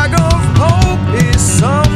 flag of hope is some.